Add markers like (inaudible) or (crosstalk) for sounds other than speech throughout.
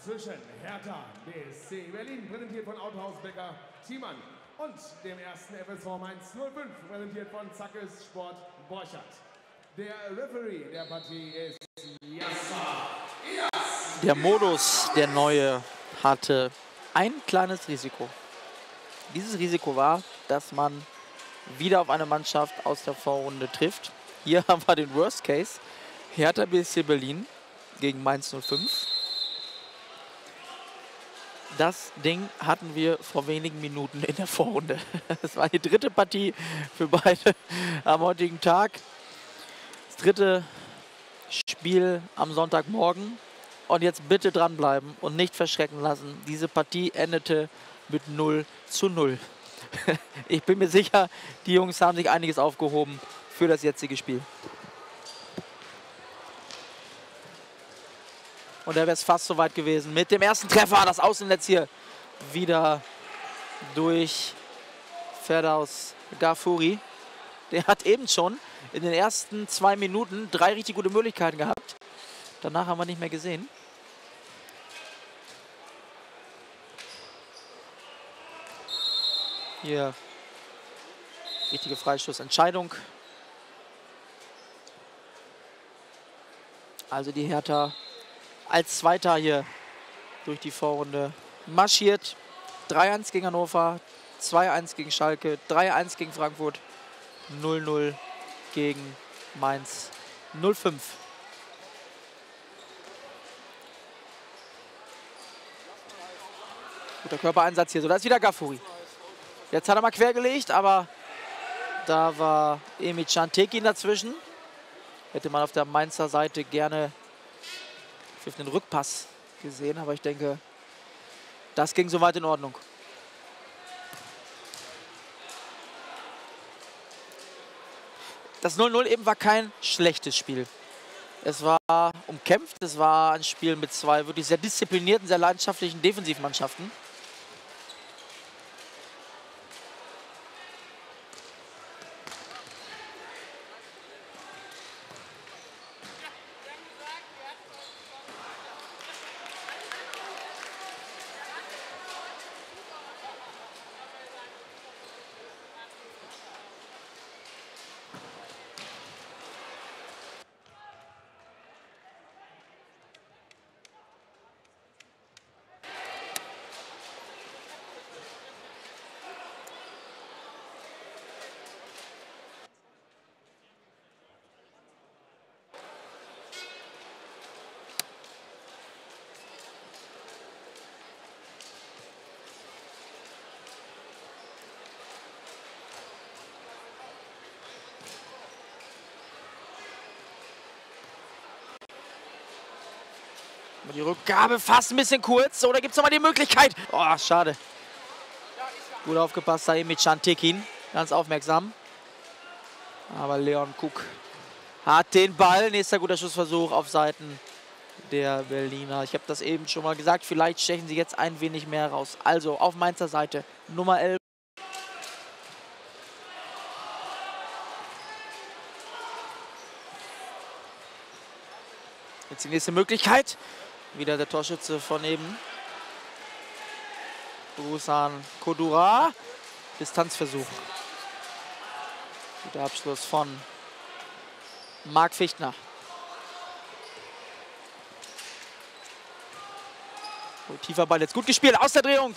zwischen Hertha BSC Berlin, präsentiert von Autohaus Becker Thiemann und dem ersten FSV Mainz 05, präsentiert von Zackes Sport Borchardt. Der Referee der Partie ist Yassa Der Modus, der neue, hatte ein kleines Risiko. Dieses Risiko war, dass man wieder auf eine Mannschaft aus der Vorrunde trifft. Hier (laughs) haben wir den Worst Case. Hertha BSC Berlin gegen Mainz 05. Das Ding hatten wir vor wenigen Minuten in der Vorrunde. (laughs) Das war die dritte Partie für beide am heutigen Tag. Das dritte Spiel am Sonntagmorgen. Und jetzt bitte dranbleiben und nicht verschrecken lassen. Diese Partie endete mit 0 zu 0. (laughs) Ich bin mir sicher, die Jungs haben sich einiges aufgehoben für das jetzige Spiel. Und da wäre es fast soweit gewesen. Mit dem ersten Treffer, das Außennetz hier wieder durch Ferdaus Gafuri. Der hat eben schon in den ersten zwei Minuten drei richtig gute Möglichkeiten gehabt. Danach haben wir nicht mehr gesehen. Hier richtige Freistoßentscheidung. Also die Hertha als Zweiter hier durch die Vorrunde marschiert. 3-1 gegen Hannover, 2-1 gegen Schalke, 3-1 gegen Frankfurt, 0-0 gegen Mainz 05. Guter Körpereinsatz hier. So, da ist wieder Gafuri. Jetzt hat er mal quergelegt, aber da war Emi Chantekin dazwischen. Hätte man auf der Mainzer Seite gerne für den Rückpass gesehen, aber ich denke, das ging soweit in Ordnung. Das 0-0 eben war kein schlechtes Spiel. Es war umkämpft, es war ein Spiel mit zwei wirklich sehr disziplinierten, sehr leidenschaftlichen Defensivmannschaften. Die Rückgabe fast ein bisschen kurz. Oder gibt es nochmal die Möglichkeit? Oh, schade. Gut aufgepasst, da mit Chantekin. Ganz aufmerksam. Aber Leon Cook hat den Ball. Nächster guter Schussversuch auf Seiten der Berliner. Ich habe das eben schon mal gesagt. Vielleicht stechen sie jetzt ein wenig mehr raus. Also auf Mainzer Seite Nummer 11. Jetzt die nächste Möglichkeit. Wieder der Torschütze von eben. Busan Kodura. Distanzversuch. Guter Abschluss von Marc Fichtner. Oh, tiefer Ball jetzt gut gespielt. Aus der Drehung.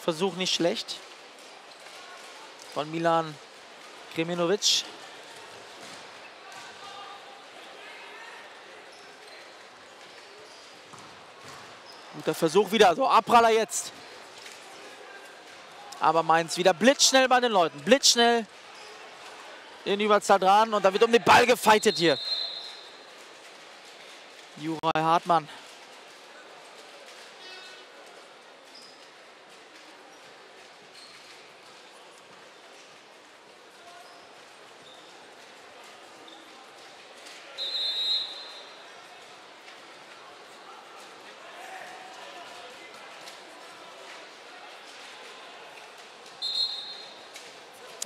Versuch nicht schlecht. Von Milan Kreminovic. Guter Versuch wieder. So, Abpraller jetzt. Aber Mainz wieder blitzschnell bei den Leuten. Blitzschnell in Überzahl dran. Und da wird um den Ball gefeitet hier. Juraj Hartmann.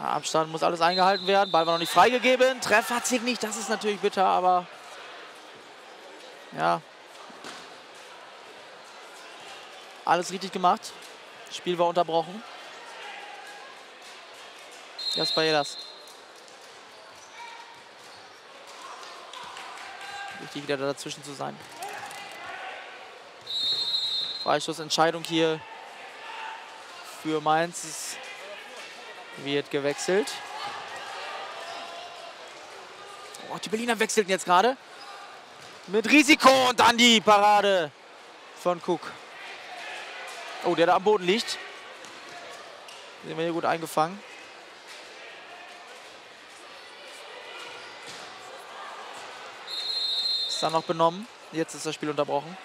Abstand muss alles eingehalten werden. Ball war noch nicht freigegeben. Treffer hat sich nicht. Das ist natürlich bitter, aber ja. alles richtig gemacht. Spiel war unterbrochen. Jasper Ehlers. Wichtig wieder dazwischen zu sein. Freistoßentscheidung hier für Mainz. Wird gewechselt. Oh, die Berliner wechselten jetzt gerade. Mit Risiko und dann die Parade von Cook. Oh, der da am Boden liegt. Den wir hier gut eingefangen. Ist dann noch benommen. Jetzt ist das Spiel unterbrochen.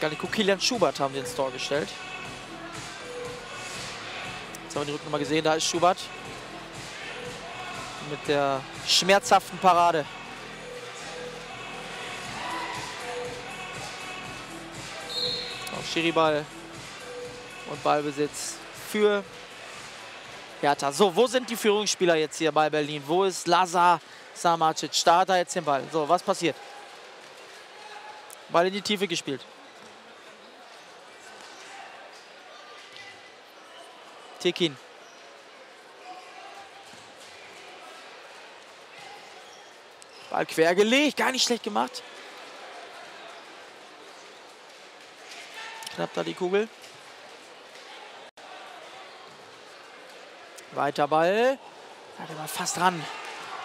Das gar nicht. Kilian Schubert haben sie ins Tor gestellt. Jetzt haben wir die Rücknummer gesehen. Da ist Schubert. Mit der schmerzhaften Parade. Auf Schiriball. Und Ballbesitz für Hertha. So, wo sind die Führungsspieler jetzt hier bei Berlin? Wo ist Lazar Samacic? Starter jetzt den Ball. So, was passiert? Ball in die Tiefe gespielt. Tekin. Ball quer gelegt, gar nicht schlecht gemacht. Knapp da die Kugel. Weiter Ball. Da der war fast dran.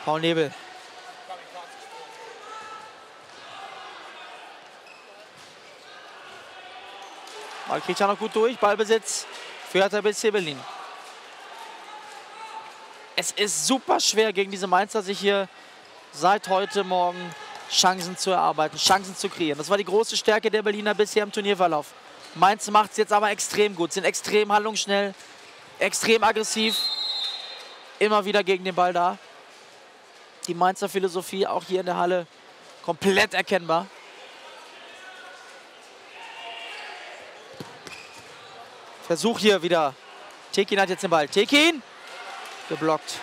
Paul Nebel. Ball kriegt er noch gut durch. Ballbesitz für Hertha BSC Berlin. Es ist super schwer gegen diese Mainzer sich hier seit heute Morgen Chancen zu erarbeiten, Chancen zu kreieren. Das war die große Stärke der Berliner bisher im Turnierverlauf. Mainz macht es jetzt aber extrem gut, sind extrem handlungsschnell, extrem aggressiv, immer wieder gegen den Ball da. Die Mainzer Philosophie auch hier in der Halle komplett erkennbar. Versuch hier wieder. Tekin hat jetzt den Ball. Tekin geblockt.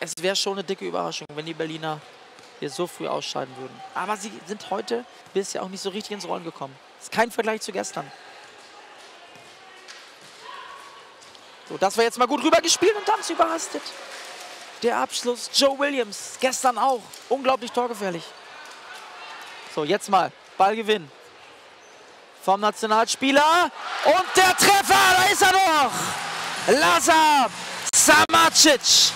Es wäre schon eine dicke Überraschung, wenn die Berliner hier so früh ausscheiden würden. Aber sie sind heute bisher auch nicht so richtig ins Rollen gekommen. Das ist kein Vergleich zu gestern. So, das war jetzt mal gut rübergespielt und dann überhastet. Der Abschluss, Joe Williams, gestern auch. Unglaublich torgefährlich. So, jetzt mal Ballgewinn vom Nationalspieler. Und der Treffer, da ist er noch. Lazar Samacic.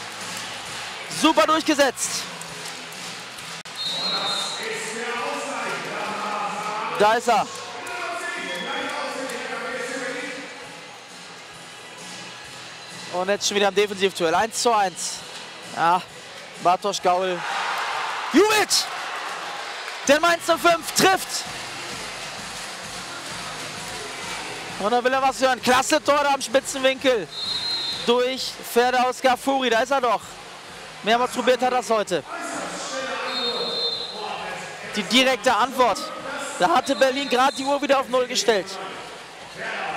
Super durchgesetzt. Da ist er. Und jetzt schon wieder im Defensivduell. 1 zu 1. Ja, Bartosz Gaul jubelt. Der Mainz 05 trifft. Und da will er was hören. Klasse Tor da am Spitzenwinkel. Durch Ferdaus Gafuri. Da ist er doch. Mehrmals probiert hat er das heute. Die direkte Antwort. Da hatte Berlin gerade die Uhr wieder auf Null gestellt.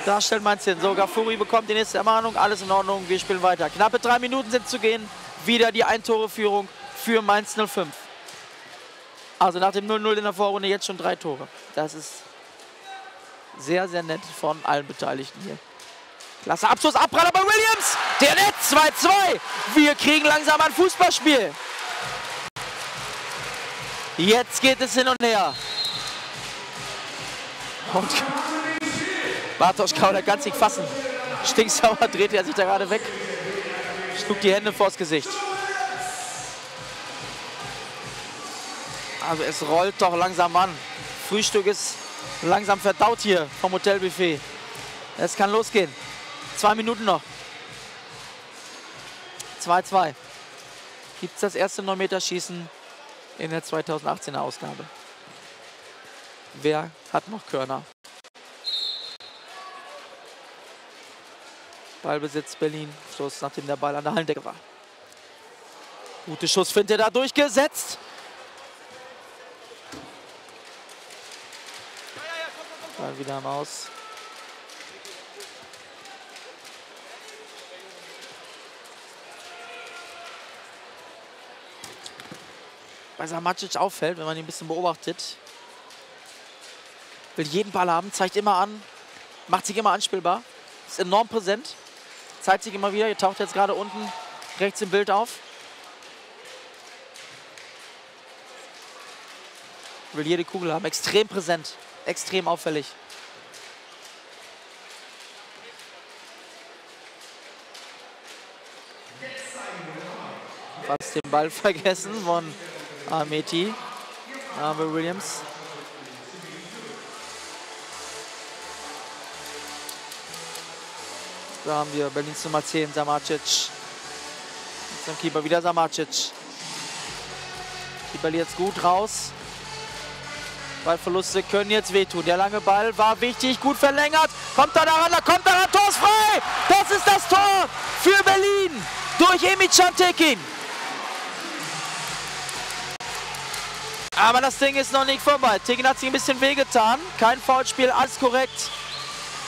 Da stellt Mainz hin. So, Gafuri bekommt die nächste Ermahnung. Alles in Ordnung. Wir spielen weiter. Knappe drei Minuten sind zu gehen wieder die Ein-Tore-Führung für Mainz 05. Also nach dem 0-0 in der Vorrunde jetzt schon drei Tore. Das ist sehr, sehr nett von allen Beteiligten hier. Klasse Abschluss, Abpraller bei Williams. Der Netz 2-2. Wir kriegen langsam ein Fußballspiel. Jetzt geht es hin und her. Und Bartosz Kauder kann sich fassen. Stinksauer dreht er sich da gerade weg. Schlug die Hände vors Gesicht. Also es rollt doch langsam an. Frühstück ist langsam verdaut hier vom Hotelbuffet. Es kann losgehen. Zwei Minuten noch. 2-2. Gibt es das erste 9-Meter-Schießen in der 2018er Ausgabe. Wer hat noch Körner? Ballbesitz Berlin. Schluss, nachdem der Ball an der Hallendecke war. Gute Schussfinte da durchgesetzt. Ball wieder am Aus. Bei Samacic auffällt, wenn man ihn ein bisschen beobachtet. Will jeden Ball haben, zeigt immer an, macht sich immer anspielbar. Ist enorm präsent. Zeigt sich immer wieder. Ihr taucht jetzt gerade unten rechts im Bild auf. Will jede Kugel haben. Extrem präsent. Extrem auffällig. Fast den Ball (laughs) vergessen von Ameti. Aber Williams. Da haben wir Berlins Nummer 10, Samacic. Zum Keeper wieder Samacic. Keeper jetzt gut raus. Ballverluste können jetzt wehtun. Der lange Ball war wichtig, gut verlängert. Kommt er daran, da kommt er ran, Tor ist frei. Das ist das Tor für Berlin durch Emichan Tekin. Aber das Ding ist noch nicht vorbei. Tekin hat sich ein bisschen wehgetan. Kein Foulspiel, alles korrekt.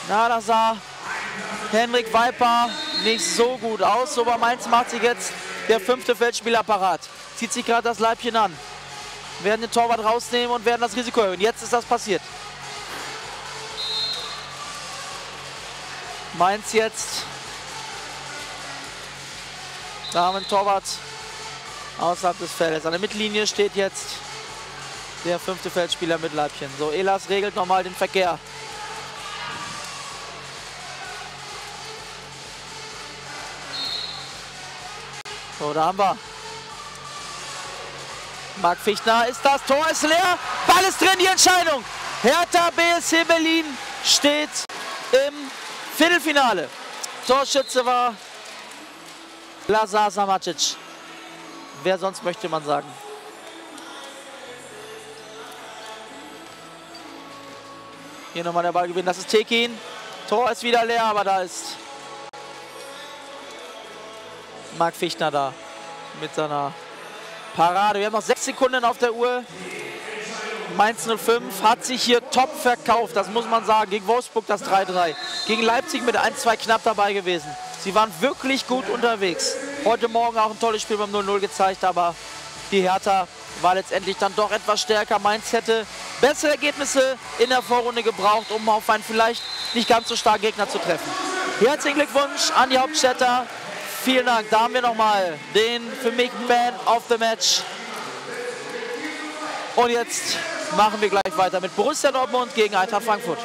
Na, das sah Henrik Weiper nicht so gut aus. So Mainz macht sich jetzt der fünfte Feldspieler parat. Zieht sich gerade das Leibchen an. Werden den Torwart rausnehmen und werden das Risiko erhöhen. Jetzt ist das passiert. Mainz jetzt. Da haben wir einen Torwart außerhalb des Feldes. An der Mittellinie steht jetzt der fünfte Feldspieler mit Leibchen. So, Elas regelt nochmal den Verkehr. So, da haben wir. Marc Fichtner ist das. Tor ist leer. Ball ist drin, die Entscheidung. Hertha BSC Berlin steht im Viertelfinale. Torschütze war Lazar Samacic. Wer sonst möchte man sagen? Hier nochmal der Ballgewinn. Das ist Tekin. Tor ist wieder leer, aber da ist Marc Fichtner da mit seiner Parade. Wir haben noch sechs Sekunden auf der Uhr. Mainz 05 hat sich hier top verkauft, das muss man sagen. Gegen Wolfsburg das 3-3. Gegen Leipzig mit 1-2 knapp dabei gewesen. Sie waren wirklich gut unterwegs. Heute Morgen auch ein tolles Spiel beim 0-0 gezeigt, aber die Hertha war letztendlich dann doch etwas stärker. Mainz hätte bessere Ergebnisse in der Vorrunde gebraucht, um auf einen vielleicht nicht ganz so starken Gegner zu treffen. Herzlichen Glückwunsch an die Hauptstädter. Vielen Dank. Da haben wir nochmal den für mich Man of the Match. Und jetzt machen wir gleich weiter mit Borussia Dortmund gegen Eintracht Frankfurt.